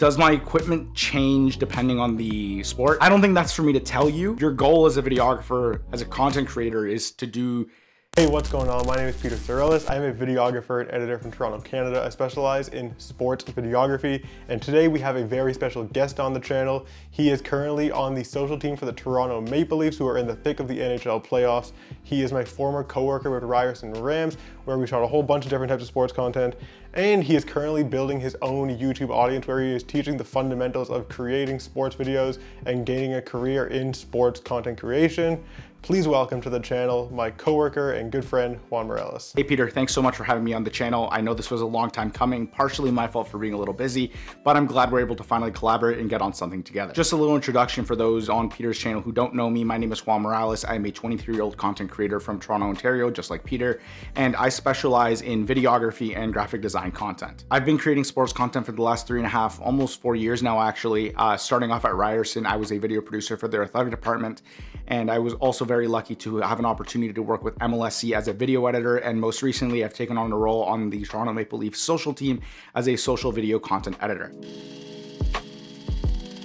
Does my equipment change depending on the sport? I don't think that's for me to tell you. Your goal as a videographer, as a content creator is to do Hey, what's going on? My name is Peter Sarellas. I'm a videographer and editor from Toronto, Canada. I specialize in sports videography, and today we have a very special guest on the channel. He is currently on the social team for the Toronto Maple Leafs, who are in the thick of the NHL playoffs. He is my former coworker with Ryerson Rams, where we shot a whole bunch of different types of sports content, and he is currently building his own YouTube audience where he is teaching the fundamentals of creating sports videos and gaining a career in sports content creation. Please welcome to the channel my coworker and good friend Juan Morales. Hey Peter, thanks so much for having me on the channel. I know this was a long time coming, partially my fault for being a little busy, but I'm glad we're able to finally collaborate and get on something together. Just a little introduction for those on Peter's channel who don't know me. My name is Juan Morales. I'm a 23-year-old content creator from Toronto, Ontario, just like Peter, and I specialize in videography and graphic design content. I've been creating sports content for the last three and a half, almost four years now actually. Uh, starting off at Ryerson, I was a video producer for their athletic department, and I was also very lucky to have an opportunity to work with MLSE as a video editor, and most recently I've taken on a role on the Toronto Maple Leafs social team as a social video content editor.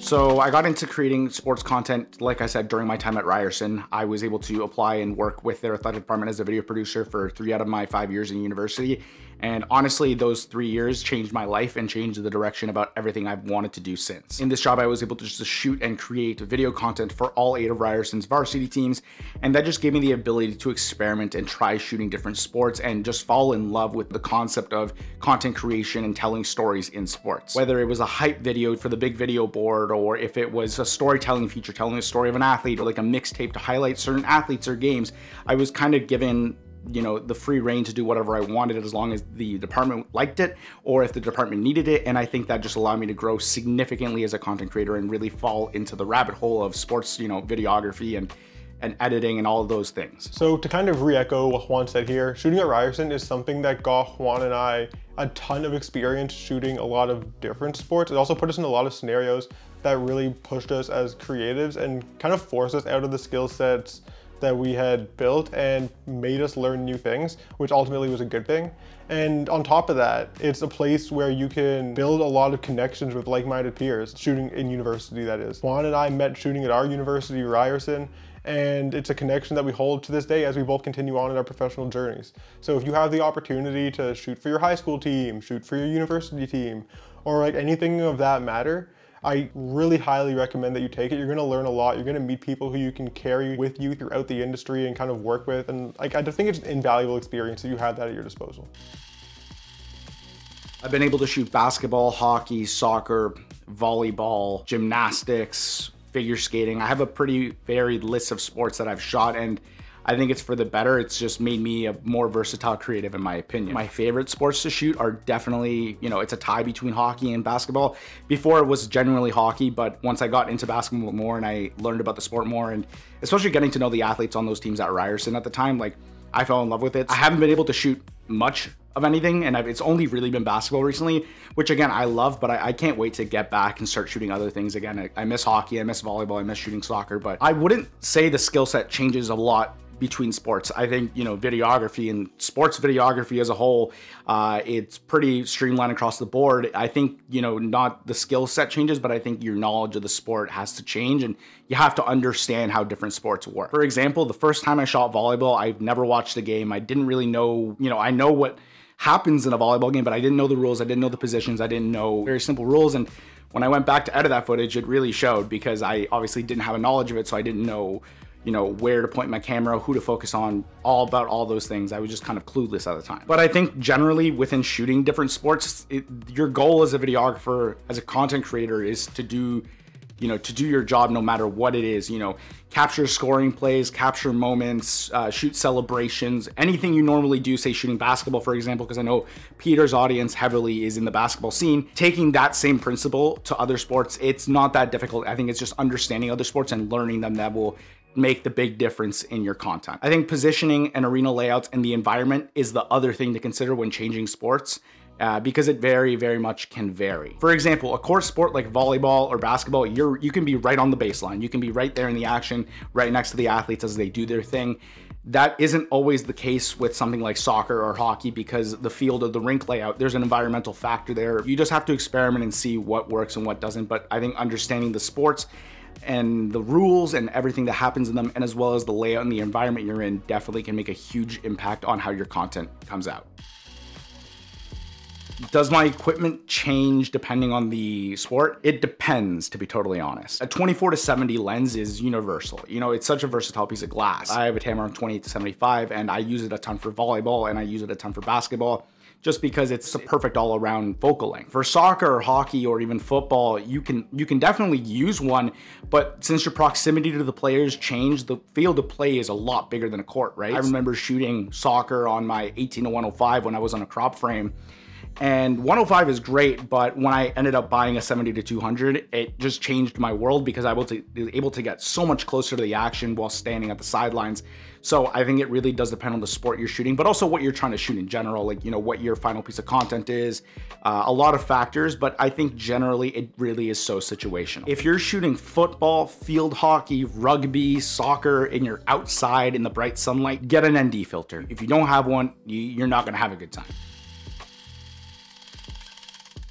So I got into creating sports content, like I said, during my time at Ryerson. I was able to apply and work with their athletic department as a video producer for three out of my five years in university. And honestly, those three years changed my life and changed the direction about everything I've wanted to do since. In this job, I was able to just shoot and create video content for all eight of Ryerson's varsity teams. And that just gave me the ability to experiment and try shooting different sports and just fall in love with the concept of content creation and telling stories in sports. Whether it was a hype video for the big video board or if it was a storytelling feature telling the story of an athlete or like a mixtape to highlight certain athletes or games, I was kind of given you know the free rein to do whatever I wanted as long as the department liked it or if the department needed it and I think that just allowed me to grow significantly as a content creator and really fall into the rabbit hole of sports you know videography and and editing and all those things. So to kind of re-echo what Juan said here, shooting at Ryerson is something that got Juan and I a ton of experience shooting a lot of different sports. It also put us in a lot of scenarios that really pushed us as creatives and kind of forced us out of the skill sets that we had built and made us learn new things, which ultimately was a good thing. And on top of that, it's a place where you can build a lot of connections with like-minded peers, shooting in university that is. Juan and I met shooting at our university, Ryerson, and it's a connection that we hold to this day as we both continue on in our professional journeys. So if you have the opportunity to shoot for your high school team, shoot for your university team, or like anything of that matter, I really highly recommend that you take it. You're gonna learn a lot. You're gonna meet people who you can carry with you throughout the industry and kind of work with. And like, I think it's an invaluable experience that you have that at your disposal. I've been able to shoot basketball, hockey, soccer, volleyball, gymnastics, figure skating. I have a pretty varied list of sports that I've shot and I think it's for the better. It's just made me a more versatile creative in my opinion. My favorite sports to shoot are definitely, you know, it's a tie between hockey and basketball. Before it was generally hockey, but once I got into basketball more and I learned about the sport more and especially getting to know the athletes on those teams at Ryerson at the time, like I fell in love with it. I haven't been able to shoot much of anything and I've, it's only really been basketball recently which again i love but I, I, can't wait to get back and start shooting other things again I, I miss hockey i miss volleyball i miss shooting soccer but i wouldn't say the skill set changes a lot between sports. I think, you know, videography and sports videography as a whole, uh, it's pretty streamlined across the board. I think, you know, not the skill set changes, but I think your knowledge of the sport has to change and you have to understand how different sports work. For example, the first time I shot volleyball, I've never watched the game. I didn't really know, you know, I know what happens in a volleyball game, but I didn't know the rules. I didn't know the positions. I didn't know very simple rules. And when I went back to edit that footage, it really showed because I obviously didn't have a knowledge of it. So I didn't know you know, where to point my camera, who to focus on, all about all those things. I was just kind of clueless at the time. But I think generally within shooting different sports, it, your goal as a videographer, as a content creator is to do, you know, to do your job no matter what it is, you know, capture scoring plays, capture moments, uh, shoot celebrations, anything you normally do, say shooting basketball, for example, because I know Peter's audience heavily is in the basketball scene. Taking that same principle to other sports, it's not that difficult. I think it's just understanding other sports and learning them that will make the big difference in your content. I think positioning and arena layouts and the environment is the other thing to consider when changing sports. Uh, because it very, very much can vary. For example, a court sport like volleyball or basketball, you're you can be right on the baseline. You can be right there in the action, right next to the athletes as they do their thing. That isn't always the case with something like soccer or hockey because the field of the rink layout, there's an environmental factor there. You just have to experiment and see what works and what doesn't. But I think understanding the sports and the rules and everything that happens in them, and as well as the layout and the environment you're in, definitely can make a huge impact on how your content comes out. Does my equipment change depending on the sport? It depends, to be totally honest. A 24 to 70 lens is universal. You know, it's such a versatile piece of glass. I have a Tamron 28 to 75 and I use it a ton for volleyball and I use it a ton for basketball just because it's a perfect all-around focal length. For soccer or hockey or even football, you can you can definitely use one, but since your proximity to the players change, the field of play is a lot bigger than a court, right? I remember shooting soccer on my 18 to 105 when I was on a crop frame and 105 is great, but when I ended up buying a 70 to 200, it just changed my world because I was able to get so much closer to the action while standing at the sidelines. So I think it really does depend on the sport you're shooting, but also what you're trying to shoot in general, like, you know, what your final piece of content is, uh, a lot of factors, but I think generally it really is so situational. If you're shooting football, field hockey, rugby, soccer, and you're outside in the bright sunlight, get an ND filter. If you don't have one, you're not gonna have a good time.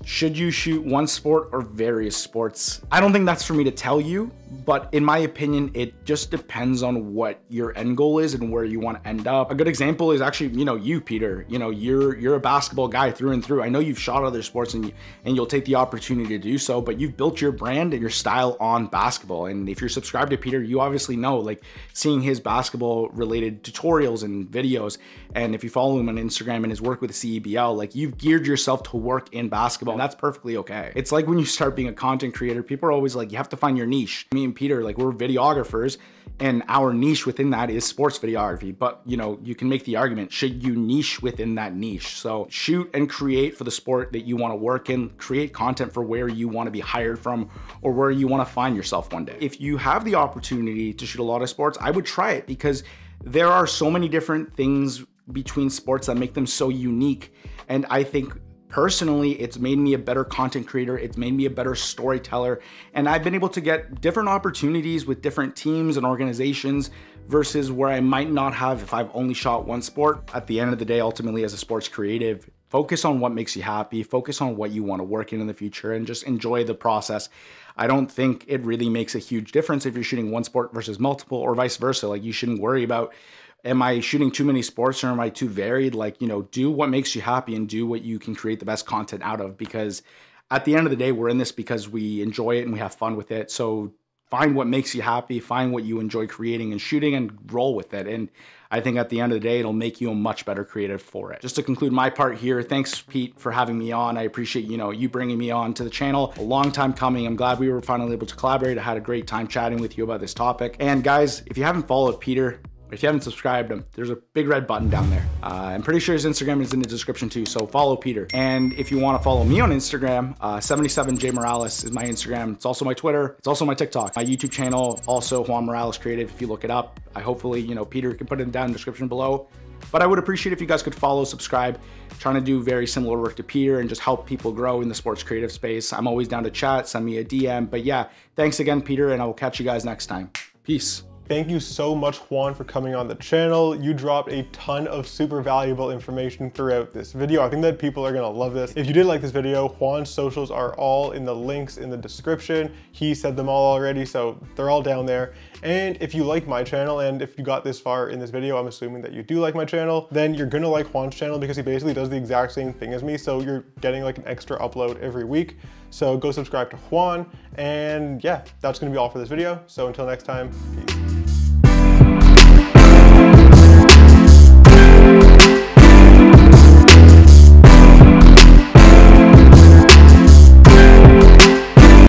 Should you shoot one sport or various sports? I don't think that's for me to tell you, but in my opinion, it just depends on what your end goal is and where you want to end up. A good example is actually, you know, you, Peter. You know, you're you're a basketball guy through and through. I know you've shot other sports and you, and you'll take the opportunity to do so, but you've built your brand and your style on basketball. And if you're subscribed to Peter, you obviously know like seeing his basketball related tutorials and videos. And if you follow him on Instagram and his work with the CEBL, like you've geared yourself to work in basketball. And that's perfectly okay. It's like when you start being a content creator, people are always like, you have to find your niche. Me and Peter, like we're videographers and our niche within that is sports videography. But you know, you can make the argument, should you niche within that niche? So shoot and create for the sport that you want to work in, create content for where you want to be hired from or where you want to find yourself one day. If you have the opportunity to shoot a lot of sports, I would try it because there are so many different things between sports that make them so unique. And I think personally, it's made me a better content creator. It's made me a better storyteller. And I've been able to get different opportunities with different teams and organizations versus where I might not have if I've only shot one sport. At the end of the day, ultimately as a sports creative, focus on what makes you happy, focus on what you want to work in in the future and just enjoy the process. I don't think it really makes a huge difference if you're shooting one sport versus multiple or vice versa. Like you shouldn't worry about am I shooting too many sports or am I too varied? Like, you know, do what makes you happy and do what you can create the best content out of because at the end of the day, we're in this because we enjoy it and we have fun with it. So find what makes you happy, find what you enjoy creating and shooting and roll with it. And I think at the end of the day, it'll make you a much better creative for it. Just to conclude my part here, thanks Pete for having me on. I appreciate, you know, you bringing me on to the channel. A long time coming. I'm glad we were finally able to collaborate. I had a great time chatting with you about this topic. And guys, if you haven't followed Peter, if you haven't subscribed him, there's a big red button down there. Uh, I'm pretty sure his Instagram is in the description too, so follow Peter. And if you want to follow me on Instagram, uh, 77J Morales is my Instagram. It's also my Twitter. It's also my TikTok. My YouTube channel, also Juan Morales Creative. If you look it up, I hopefully, you know, Peter can put it down in the description below. But I would appreciate if you guys could follow, subscribe, trying to do very similar work to Peter and just help people grow in the sports creative space. I'm always down to chat, send me a DM. But yeah, thanks again, Peter, and I will catch you guys next time. Peace. Thank you so much, Juan, for coming on the channel. You dropped a ton of super valuable information throughout this video. I think that people are gonna love this. If you did like this video, Juan's socials are all in the links in the description. He said them all already, so they're all down there. And if you like my channel, and if you got this far in this video, I'm assuming that you do like my channel, then you're gonna like Juan's channel because he basically does the exact same thing as me. So you're getting like an extra upload every week. So go subscribe to Juan. And yeah, that's gonna be all for this video. So until next time, peace.